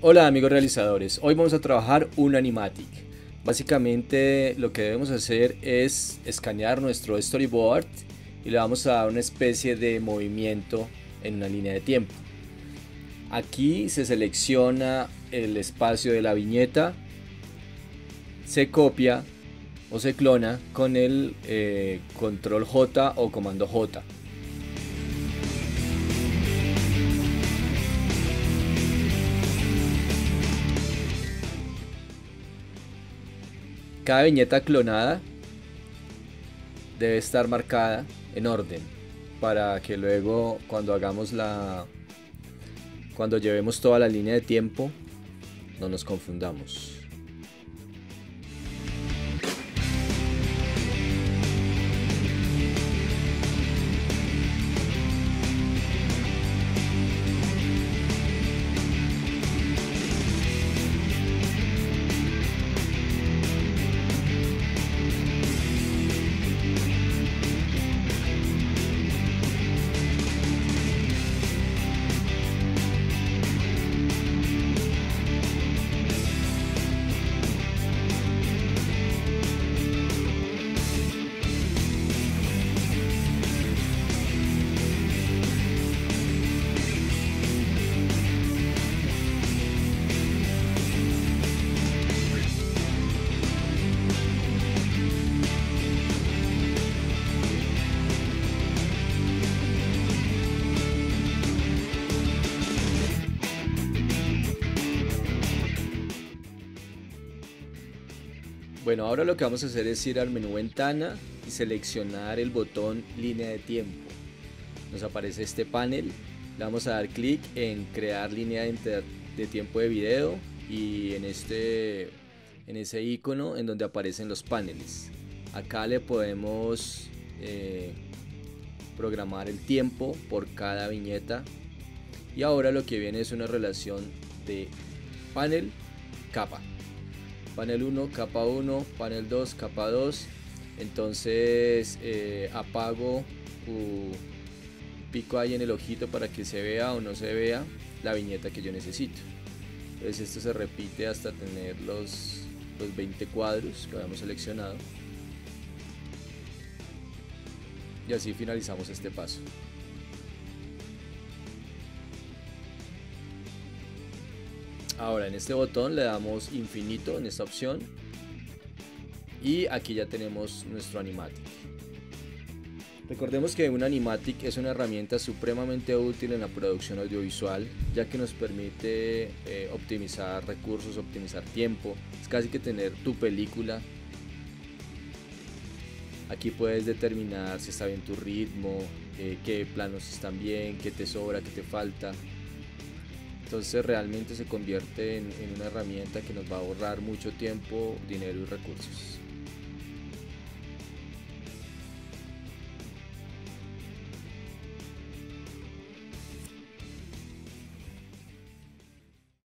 Hola amigos realizadores, hoy vamos a trabajar un animatic. Básicamente lo que debemos hacer es escanear nuestro storyboard y le vamos a dar una especie de movimiento en una línea de tiempo. Aquí se selecciona el espacio de la viñeta, se copia o se clona con el eh, control J o comando J. Cada viñeta clonada debe estar marcada en orden para que luego cuando hagamos la cuando llevemos toda la línea de tiempo no nos confundamos. Bueno, ahora lo que vamos a hacer es ir al menú ventana y seleccionar el botón línea de tiempo. Nos aparece este panel, le vamos a dar clic en crear línea de, tiempo de video y en, este, en ese icono en donde aparecen los paneles. Acá le podemos eh, programar el tiempo por cada viñeta y ahora lo que viene es una relación de panel capa panel 1, capa 1, panel 2, capa 2. Entonces eh, apago pico ahí en el ojito para que se vea o no se vea la viñeta que yo necesito. Entonces esto se repite hasta tener los, los 20 cuadros que habíamos seleccionado. Y así finalizamos este paso. Ahora en este botón le damos infinito en esta opción y aquí ya tenemos nuestro animatic. Recordemos que un animatic es una herramienta supremamente útil en la producción audiovisual ya que nos permite eh, optimizar recursos, optimizar tiempo. Es casi que tener tu película. Aquí puedes determinar si está bien tu ritmo, eh, qué planos están bien, qué te sobra, qué te falta. Entonces realmente se convierte en, una herramienta que nos va a ahorrar mucho tiempo, dinero y recursos.